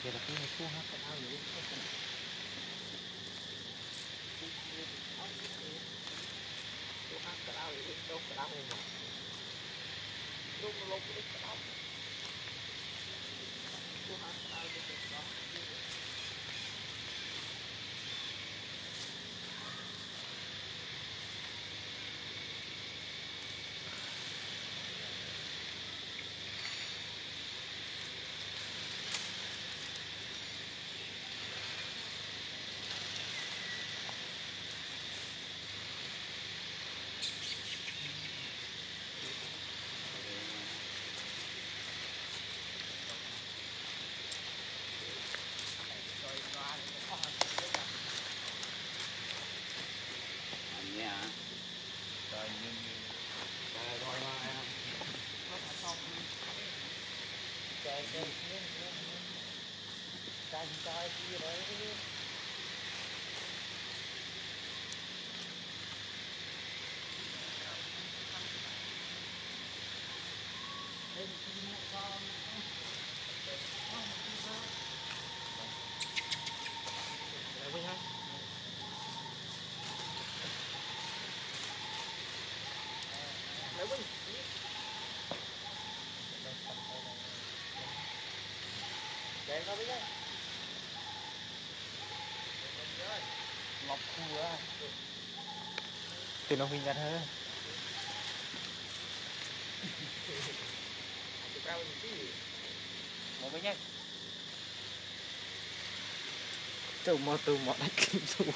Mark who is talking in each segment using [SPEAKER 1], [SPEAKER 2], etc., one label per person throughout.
[SPEAKER 1] ao là cái này khu hát cái ao vậy Thank you. Để nó với nhá. Lọc khu á. Từ nó cao chứ? Một cái nhá. Từ mò từ mò đánh kim xuống.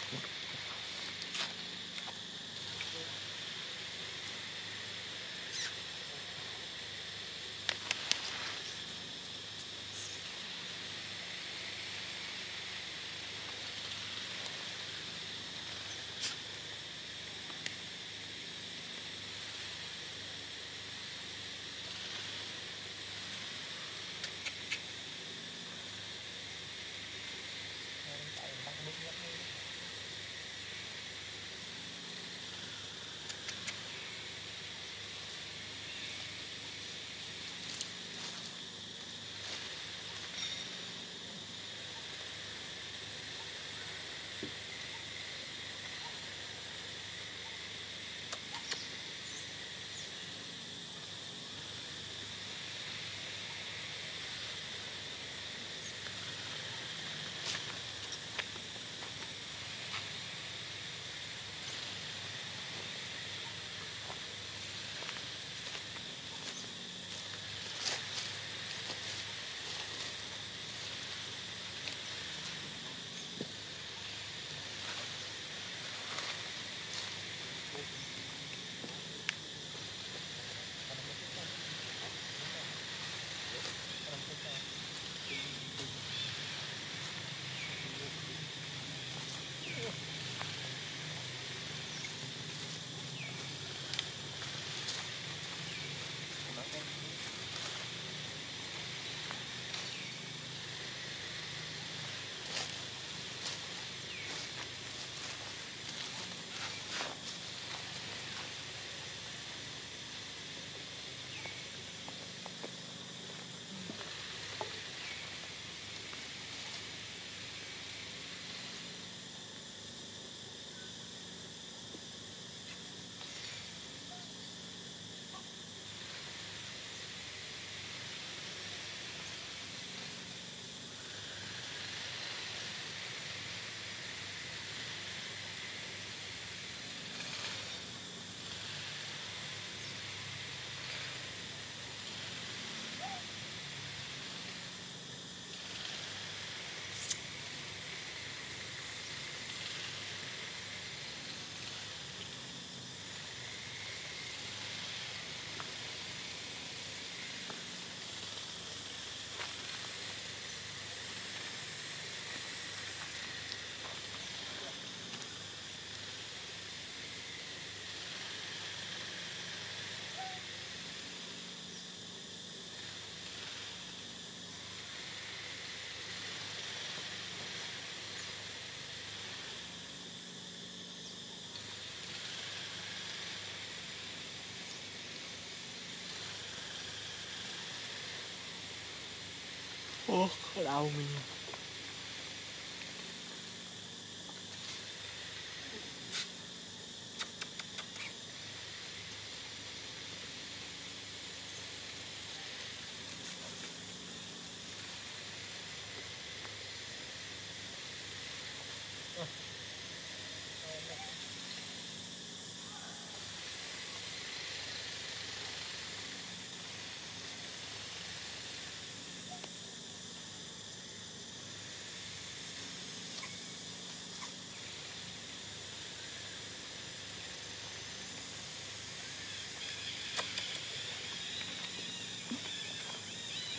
[SPEAKER 1] ủa, cái đầu mày!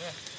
[SPEAKER 1] Yeah.